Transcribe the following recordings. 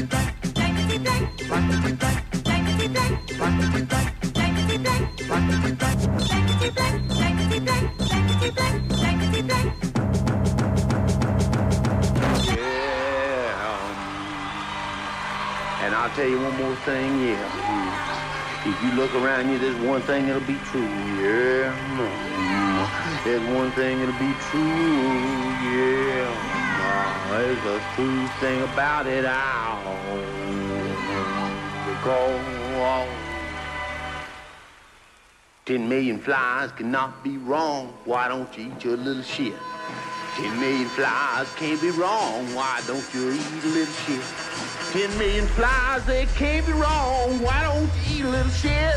Um, and I'll tell you one more thing, yeah. If you look around you, there's one thing that'll be true, yeah. Mm-hmm. There's one thing that'll be true, yeah. There's a true thing about it all. Because ten million flies cannot be wrong. Why don't you eat your little shit? Ten million flies can't be wrong. Why don't you eat a little shit? Ten million flies, they can't be wrong. Why don't you eat a little shit?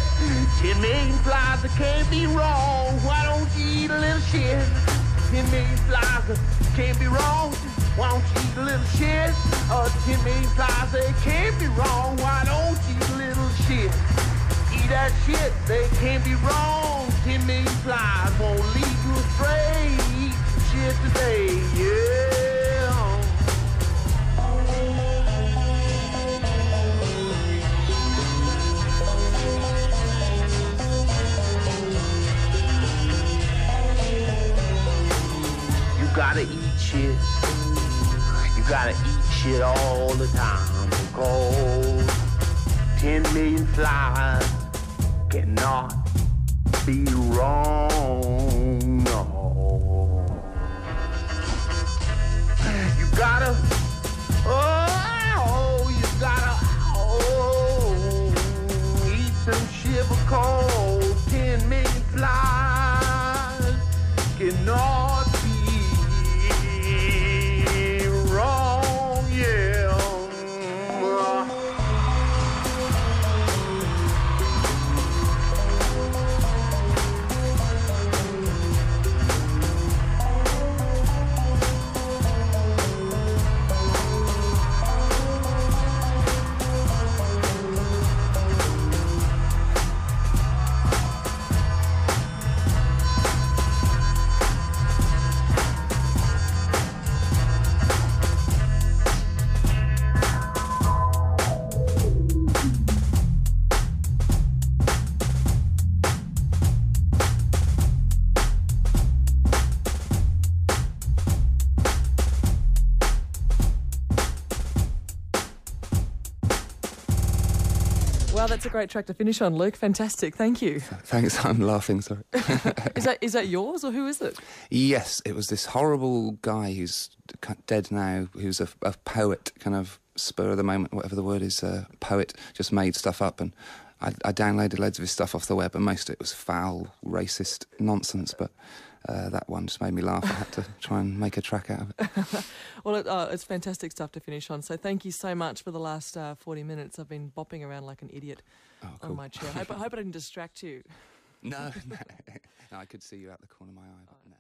Ten million flies, they can't be wrong. Why don't you eat a little shit? Ten million flies, they can't be wrong. Why don't you eat a little shit? Uh, ten million flies, they can't be wrong. Why don't you eat a little shit? Eat that shit, they can't be wrong. You gotta eat shit all the time because 10 million flies cannot be wrong. Wow, that's a great track to finish on, Luke. Fantastic. Thank you. Thanks, I'm laughing, sorry. Is that is that yours or who is it? yes, it was this horrible guy who's dead now, who's a, a poet, kind of spur of the moment, whatever the word is, uh, poet, just made stuff up. And I, I downloaded loads of his stuff off the web, and most of it was foul, racist nonsense. But uh, that one just made me laugh. I had to try and make a track out of it. Well, it, uh, it's fantastic stuff to finish on. So thank you so much for the last uh, 40 minutes. I've been bopping around like an idiot Oh, on my chair. I hope, I hope I didn't distract you. No, no. no, I could see you out the corner of my eye. But no.